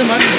でマジで